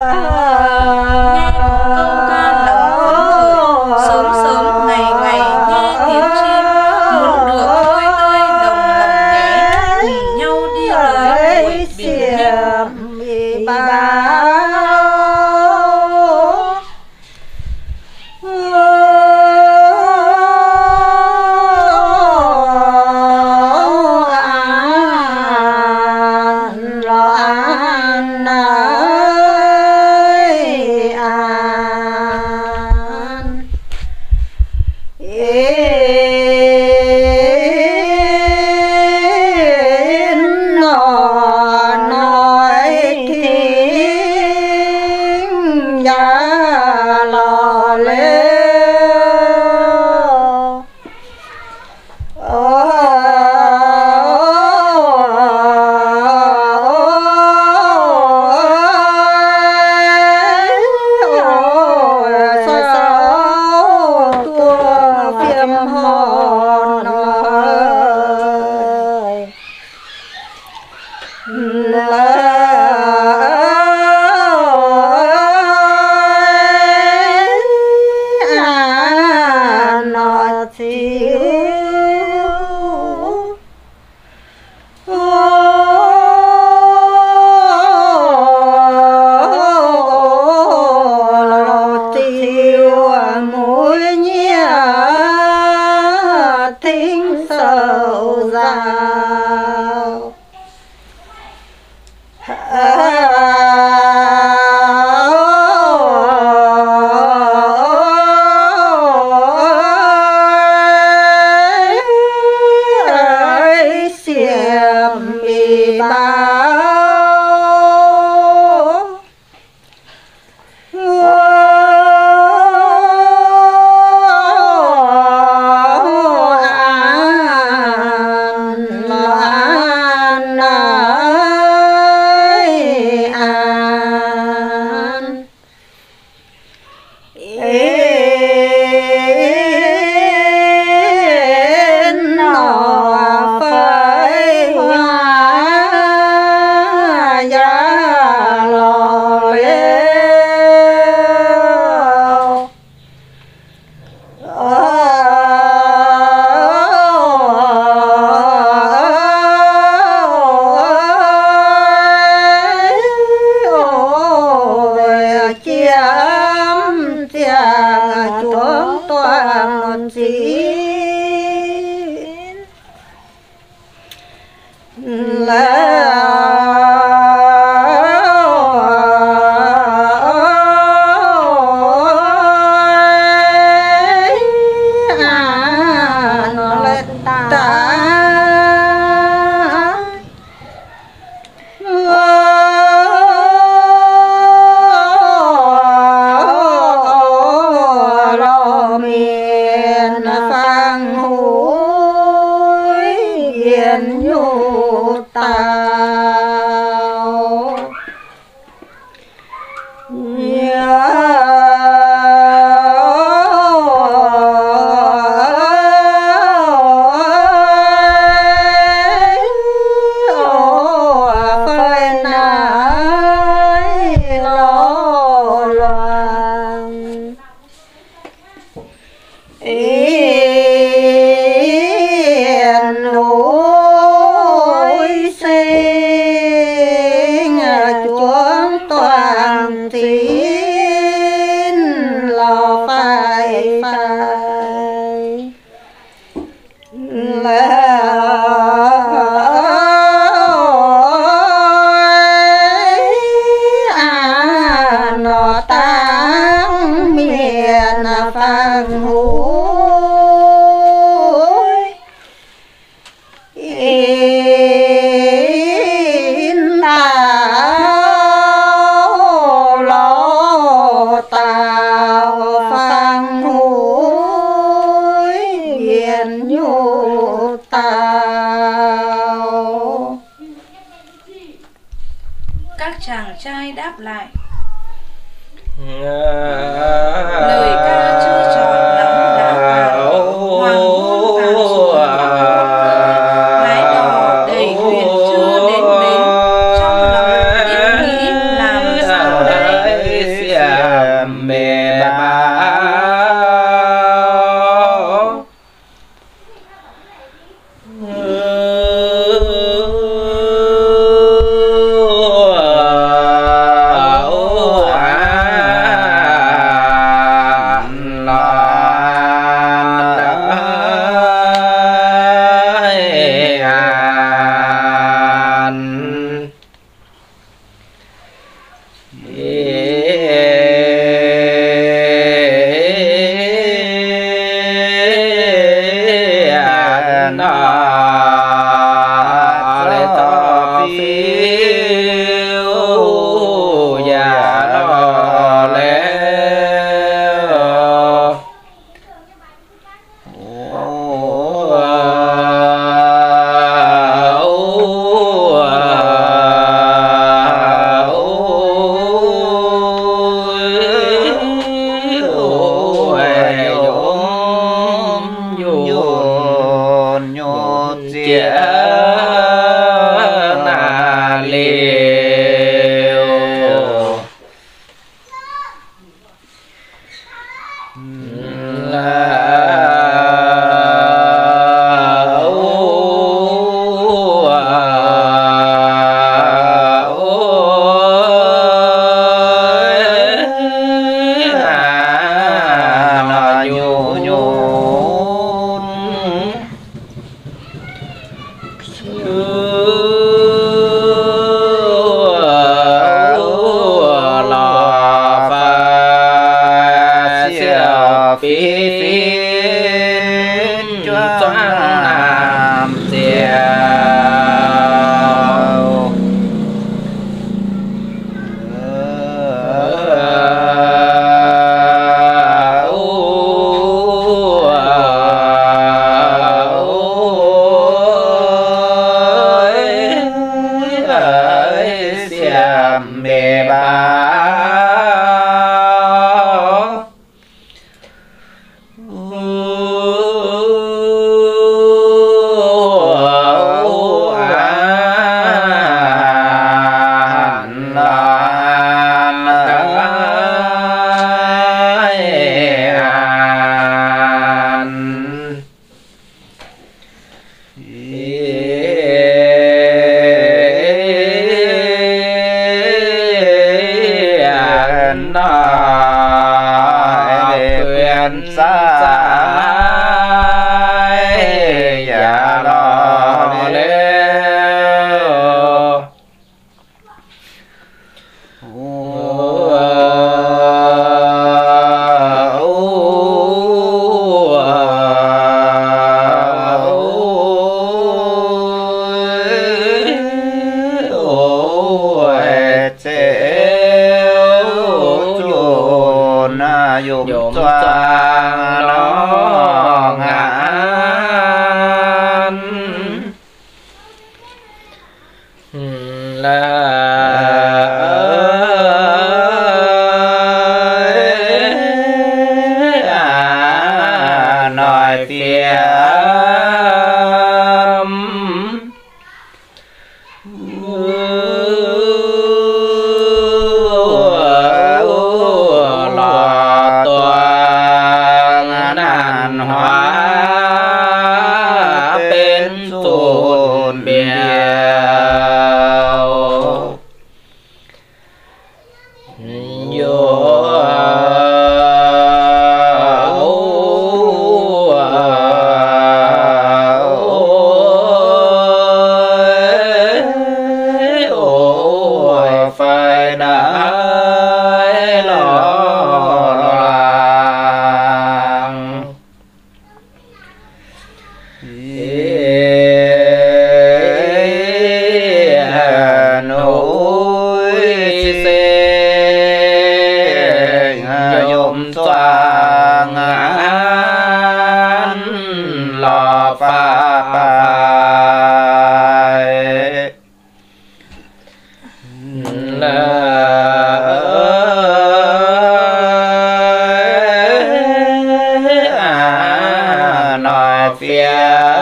啊。Tăng phật hữu. Mochi. Yeah. Oh. Nói Iya.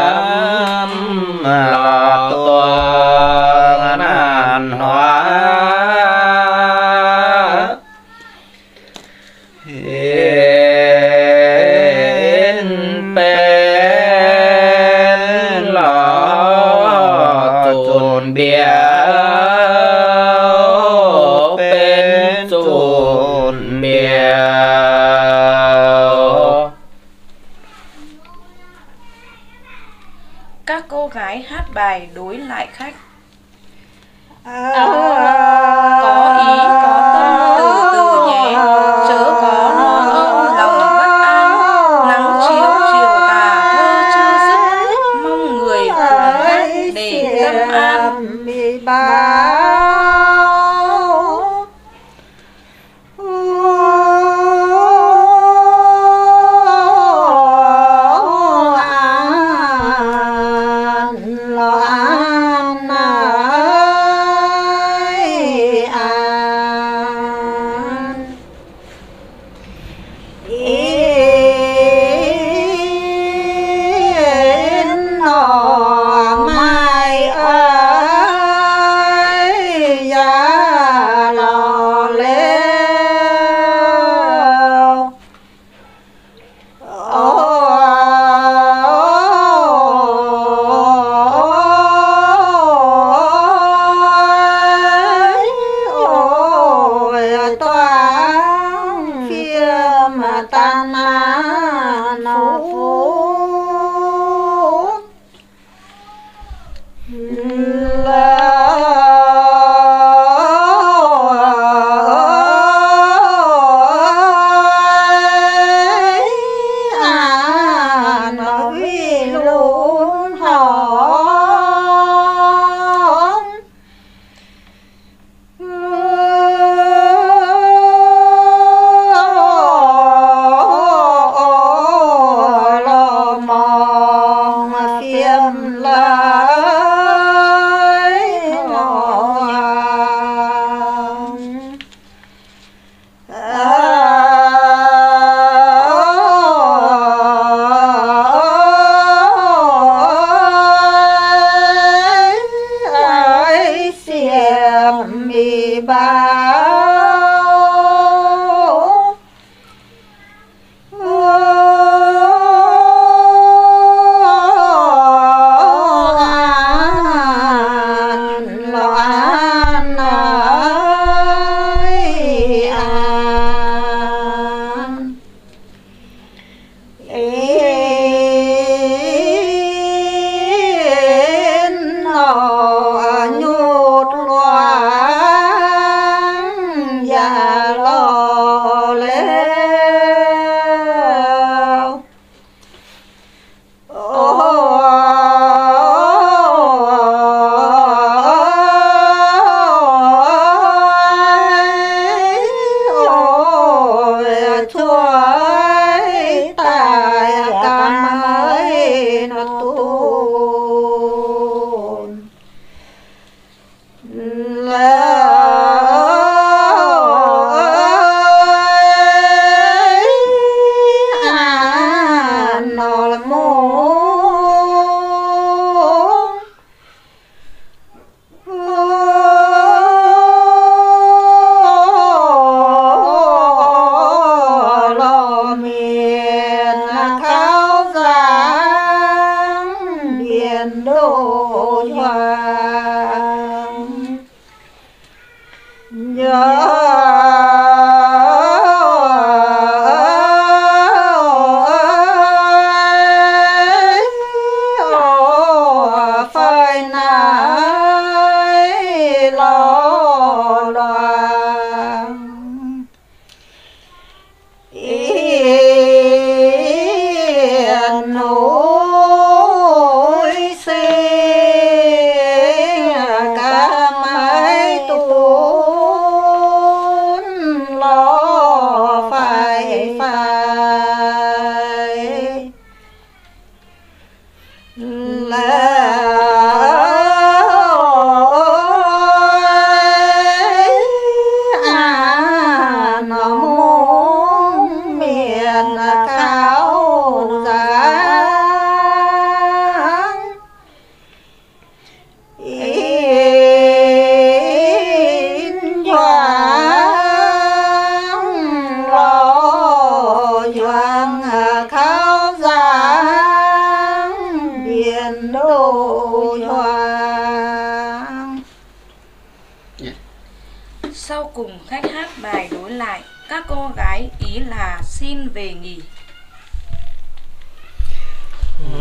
Oh. ah. E Mm.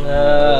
uh,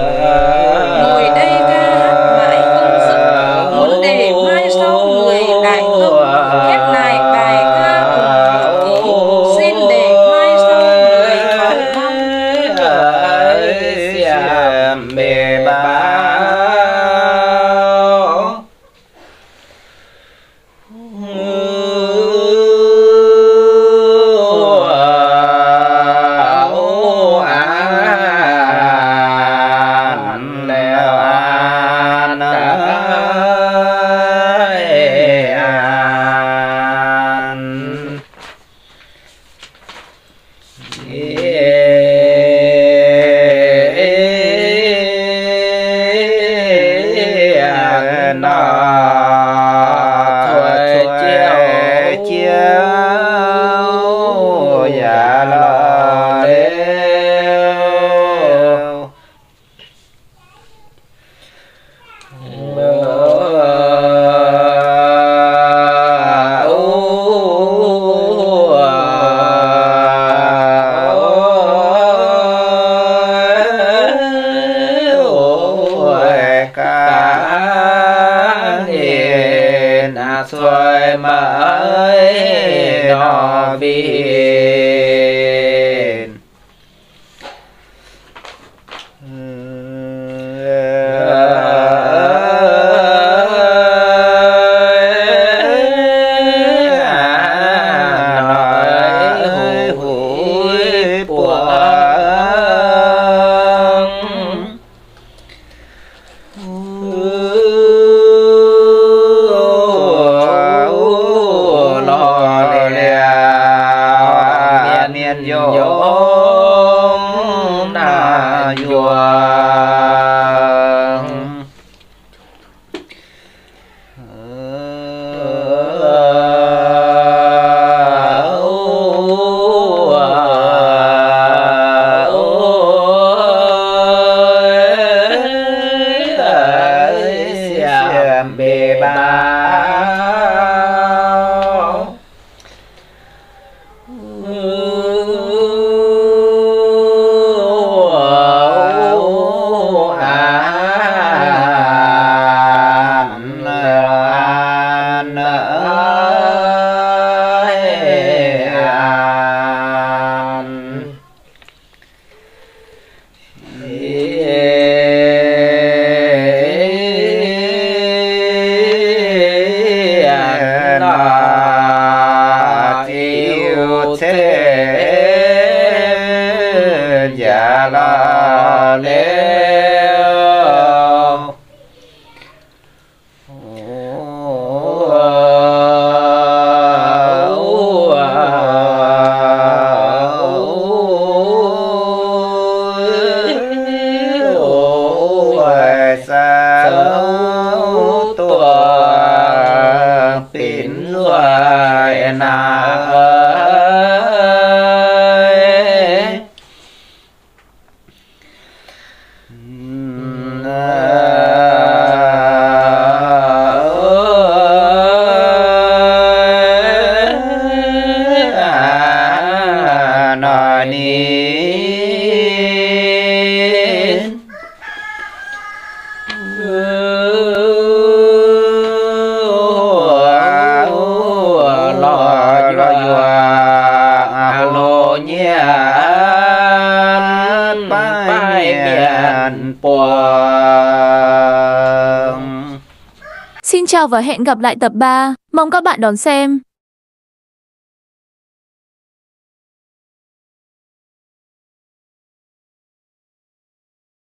và hẹn gặp lại tập 3. Mong các bạn đón xem.